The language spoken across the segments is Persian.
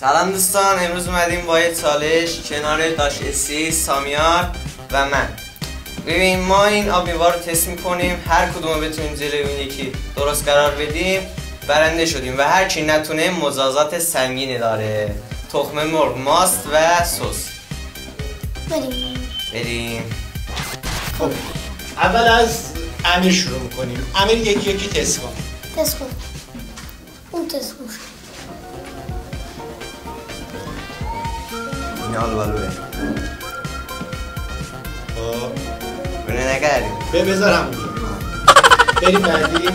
سلام دوستان امروز اومدیم با یه چالش کنار داش اسی سامیار و من. ببین ما این آبیوار رو تست می‌کنیم هر کدوم رو بتونیم جلوی اون یکی درست قرار بدیم برنده شدیم و هر کی نتونه مزازات سنگینی داره. تخم مرغ ماست و سس. بریم. بریم. خب اول از امیر شروع می‌کنیم. امیر یکی یکی تست کن. تست کن. اون تست کن. این آلو بالوه خب بونه نکردیم به بذار همونجا بریم بعدی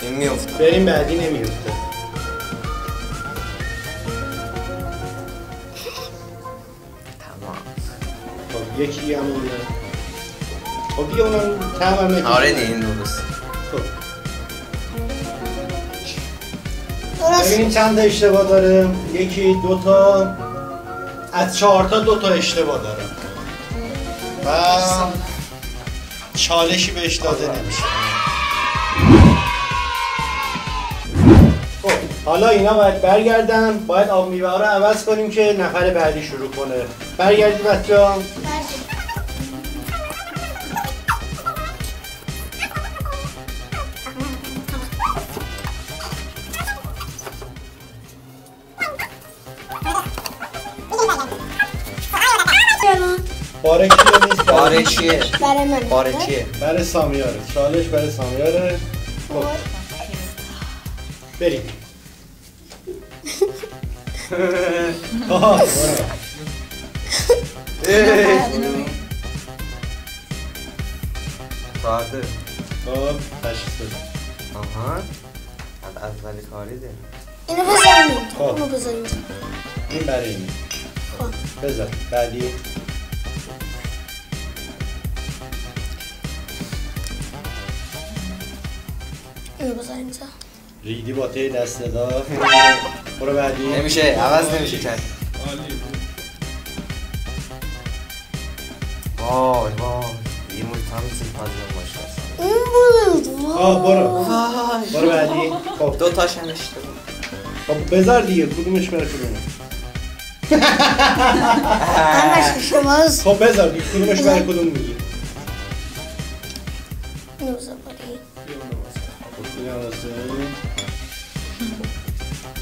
این میفته بریم بعدی نمیفته تمام خب یکی هم مونده خب دیگه اونم تمام نکنه. آره دیگه این درست خب. درست. ببین چند تا اشتباه داره. یکی دو تا از چهار تا دو تا اشتباه داره. و چالشی بهش داده نمیشه. خب حالا اینا باید برگردن. باید آب میوه ها رو عوض کنیم که نفر بعدی شروع کنه. برگردید بچه باره کیه؟ نیست باره چیه؟ برای من. باره چیه؟ برای سامیاره. چالش برای سامیاره. خب. بریم. آها برو. ساعته خب تشخیص بده. آها. از اولی کاری ده اینو بذاریم خب. اینو بذاریم این برای این خب. بذار. بعدی. اینو بذاریم اینجا ریدی با ته دست دار برو بعدی. نمیشه عوض نمیشه کرد. وای وای. یه موی تمیز پازل باشه اصلا. این بود آه برو. برو بعدی. خب. دو تاشم اشتباه خب بذار دیگه کدومش بره کدومه همش شماست. خب بذار دیگه کدومش بره کدوم میگی؟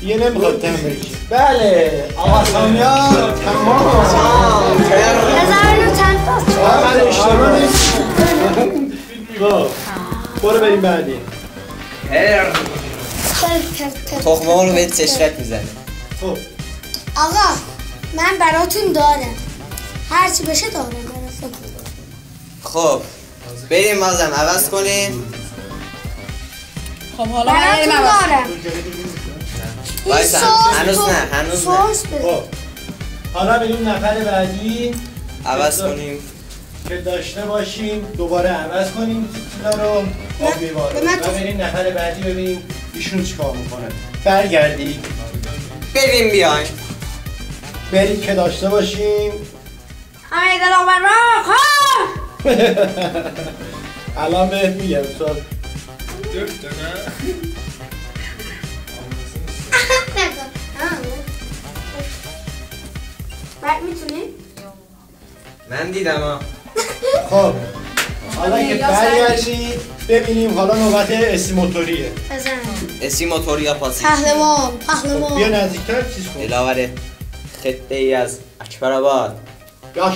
دیگه نمی‌خواد تم بگی بله. آقا سامیار تمام. اینو چند تا من اشتباه نیست برو بریم بعدی. تخمه رو به چشمت می‌زنه. خب. آقا من براتون دارم. هرچی بشه دارم. براتون خب. بریم بازم عوض کنیم. خب حالا من بریم عوض. وایسا، هنوز نه، هنوز نه. خب. حالا بریم نفر بعدی. عوض کنیم. که داشته باشیم دوباره عوض کنیم چیزا رو. به من و تو- بریم نفر بعدی ببینیم ایشون چیکار می‌کنه. برگردید بریم بیایم برید که داشته باشیم. همه دل آمد را خواهر الان بهت میگم شاید بعد می‌تونی؟ من دیدم ها خب حالا که برگردید ببینیم حالا نوبت اسی موتوریه. بزن اسی موتور یا پاسی. پهلوان خب، بیا پهلوان نزدیکتر چیز کن. علاوه خطه ای از اکبر آباد. یا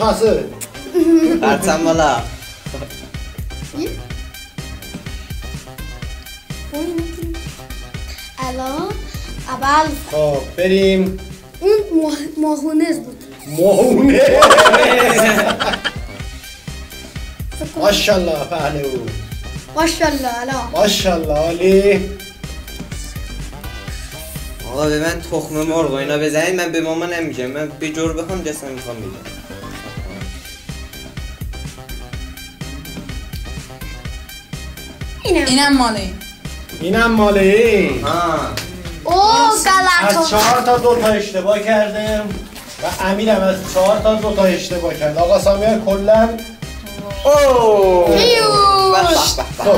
پرچم بالا الان اول خب بریم. اون ماه- ماهونز بود. کنم. ماشالله پهلو ماشاءالله الان. ماشالله علی آقا به من تخم مرغ و اینا بزنید من به ماما نمیگم. من به جور بخوام جسم می‌خوام بگم اینم. اینم مال این اینم مال این ها. اوه از چهار تا دو تا اشتباه کرده و امیرم از چهار تا دو تا اشتباه کرد. آقا سامیار کلا. خب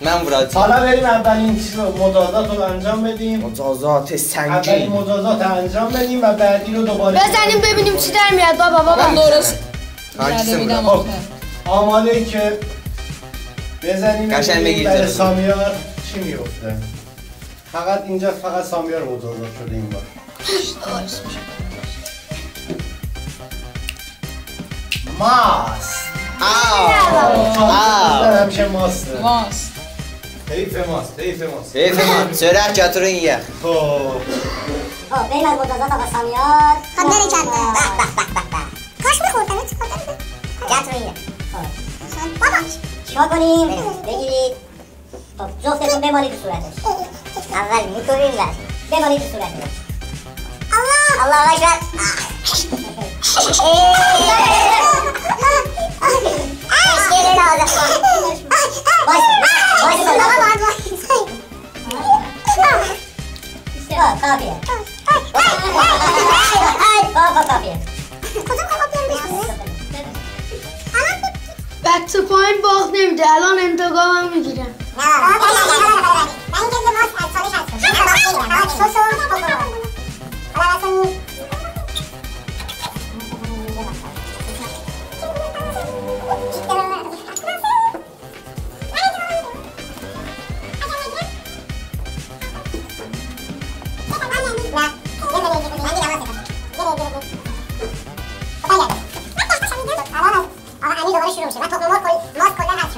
من ورادی حالا بریم اولین چیز رو مجازات رو انجام بدیم. مجازات اولین سنگین مجازات رو انجام بدیم و بعدی رو دوباره بزنیم ببینیم چی در میاد. بابا من بابا درست خب. آماده ای که بزنیم قشنگ بگیر برای. سامیار. چی میفته فقط اینجا فقط سامیار مجازات شده این بار. ماست. آه. همیشه ماسته. ماست. حیف ماست حیف ماست. حیف من چرا چطور این یخ؟ خب. خب بریم از مجازات آقا سامیار. خب نری کنده کاش میخوردم چی کار رو اینه خب. بابا چیکار کنیم بگیرید خب جفتتون بمالید صورتش اول می‌کنیم بر بمالید صورتش الله الله اکبر پایین باخت نمیده الان می‌گیرم کلا حذف شده الله خیر. بابا کاش ماست حذف شد. الله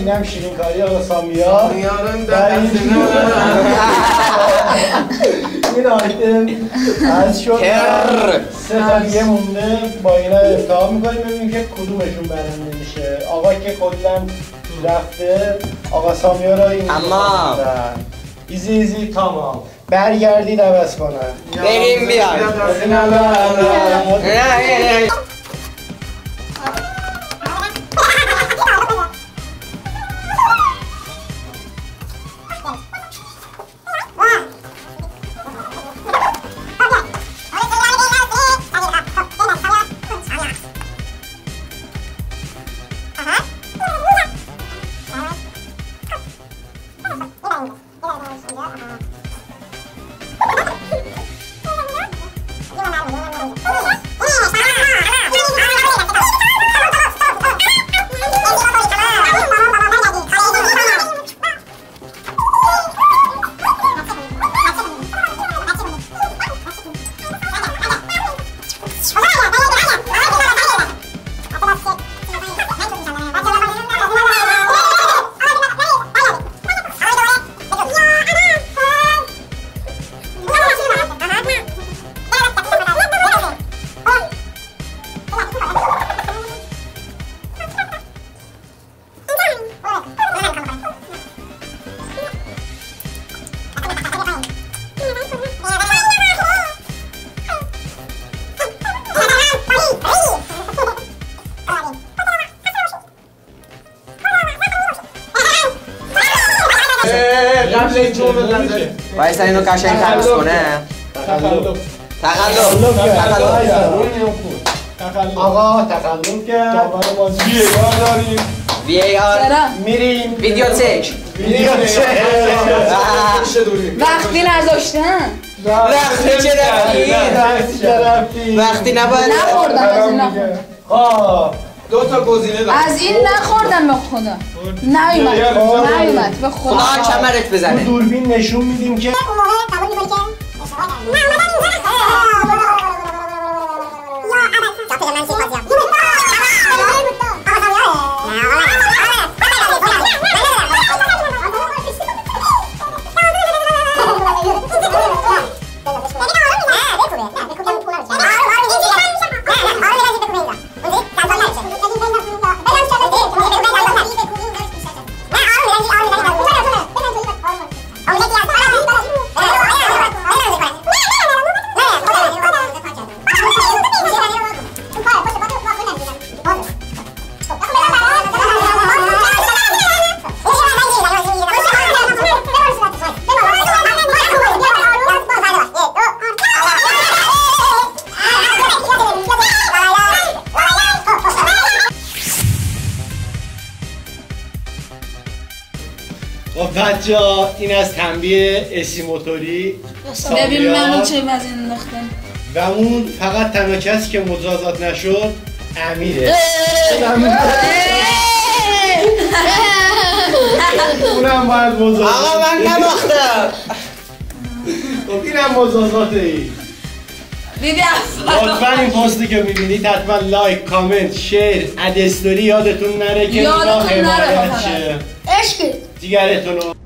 اینم شیرین کاری آقا سامیار میارم و این آیتم از شد. سه تا دیگه مونده با اینا امتحان می‌کنیم ببینیم که کدومشون برنده میشه آقا که کلا رفته آقا سامیار رو این تمام. ایزی ایزی تمام برگردید عوض کنن بریم بیایم نه نه نه قبل این تو بزن وایسا اینو قشنگ تمیز کنه. تقلب تقلب تقلب آقا تقلب کرد. بازی. بیگار داریم. وی آر. میریم. ویدیو تک ویدیو دوری وقتی نذاشتن. وقتی که رفتی؟ وقتی نباید نخوردم از این نخوردم خب. دو تا گزینه داریم از این نخوردم به خدا نیومد نیومد به خدا خدا کمرت تو بزنه دوربین نشون میدیم که اون بچه این از تنبیه اسی موتوری ببین منو چه وزن انداختن و اون فقط تنها کسی که مجازات نشد امیره. اونم باید مجازات. آقا من نباختم. خب اینم مجازات ای. لطفا این پستی که می‌بینید حتما لایک کامنت شیر اد استوری یادتون نره که یادتون نره حمایت فقط. شه. عشق دیگرتون رو